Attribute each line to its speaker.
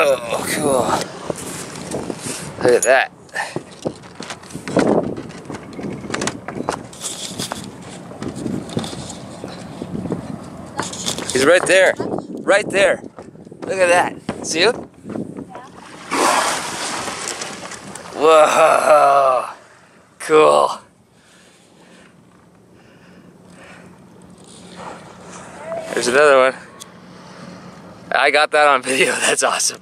Speaker 1: Oh, cool. Look at that. He's right there. Right there. Look at that. See him? Whoa. Cool. There's another one. I got that on video. That's awesome.